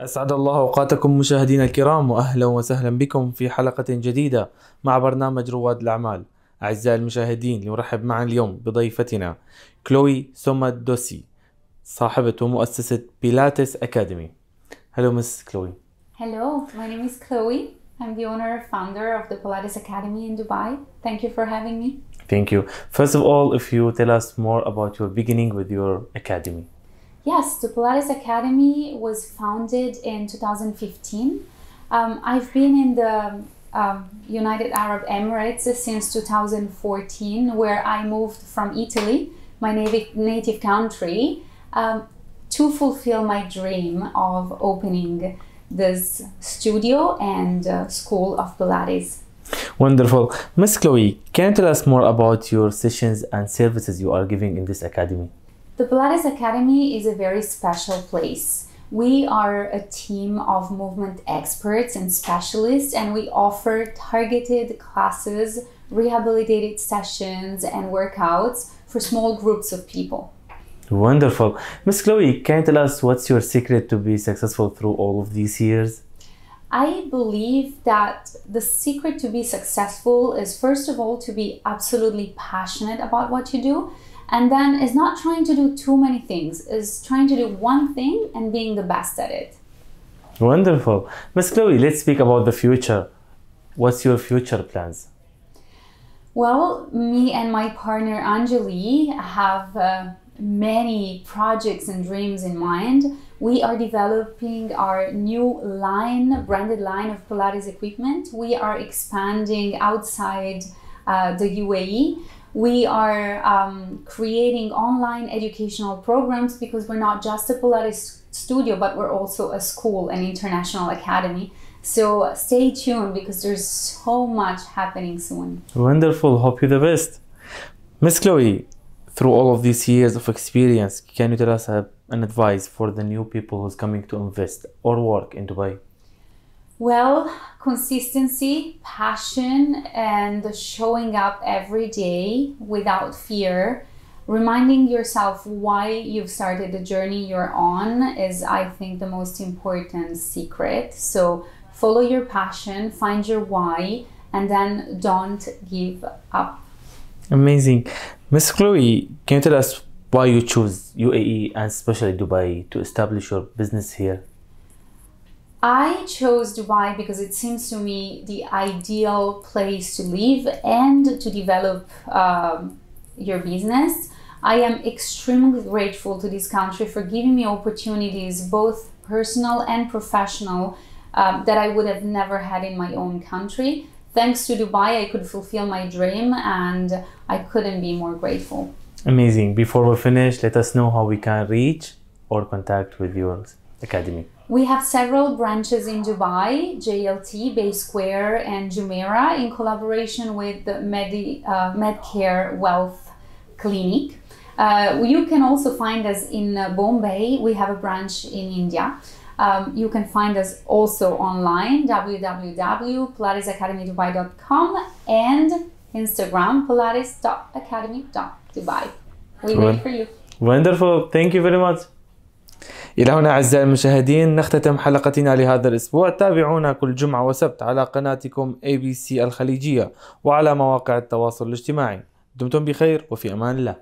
أسعد الله أوقاتكم مشاهدينا الكرام واهلا وسهلا بكم في حلقة جديدة مع برنامج رواد الأعمال أعزائي المشاهدين نرحب معا اليوم بضيفتنا كلوي سوما دوسي صاحبة ومؤسسة بيلاتس أكاديمي هلو مس كلوي هلو ماي نيم از كلوي I'm the owner and founder of the Pilates Academy in Dubai. Thank you for having me. Thank you. First of all, if you tell us more about your beginning with your academy. Yes, the Pilates Academy was founded in 2015. Um, I've been in the um, United Arab Emirates since 2014, where I moved from Italy, my native, native country, um, to fulfill my dream of opening this studio and uh, school of Pilates. Wonderful. Miss Chloe, can you tell us more about your sessions and services you are giving in this academy? The Pilates Academy is a very special place. We are a team of movement experts and specialists, and we offer targeted classes, rehabilitated sessions, and workouts for small groups of people. Wonderful. Miss Chloe, can you tell us what's your secret to be successful through all of these years? I believe that the secret to be successful is first of all to be absolutely passionate about what you do and then is not trying to do too many things is trying to do one thing and being the best at it Wonderful. Miss Chloe, let's speak about the future. What's your future plans? well me and my partner anjali have uh, many projects and dreams in mind we are developing our new line branded line of pilates equipment we are expanding outside uh, the uae we are um, creating online educational programs because we're not just a Pilates studio, but we're also a school, an international academy. So stay tuned because there's so much happening soon. Wonderful. Hope you the best. Miss Chloe, through all of these years of experience, can you tell us uh, an advice for the new people who's coming to invest or work in Dubai? Well, consistency, passion, and showing up every day without fear, reminding yourself why you've started the journey you're on is, I think, the most important secret. So, follow your passion, find your why, and then don't give up. Amazing. Miss Chloe, can you tell us why you chose UAE and especially Dubai to establish your business here? I chose Dubai because it seems to me the ideal place to live and to develop um, your business. I am extremely grateful to this country for giving me opportunities, both personal and professional, um, that I would have never had in my own country. Thanks to Dubai, I could fulfill my dream and I couldn't be more grateful. Amazing. Before we finish, let us know how we can reach or contact with your academy. We have several branches in Dubai, JLT, Bay Square, and Jumeirah in collaboration with the Medi, uh, Medcare Wealth Clinic. Uh, you can also find us in uh, Bombay. We have a branch in India. Um, you can find us also online, www.pilatesacademydubai.com and Instagram, pilates.academy.dubai. We wait for you. Wonderful. Thank you very much. إلى هنا أعزائي المشاهدين نختتم حلقتنا لهذا الأسبوع تابعونا كل جمعة وسبت على قناتكم ABC الخليجية وعلى مواقع التواصل الاجتماعي دمتم بخير وفي أمان الله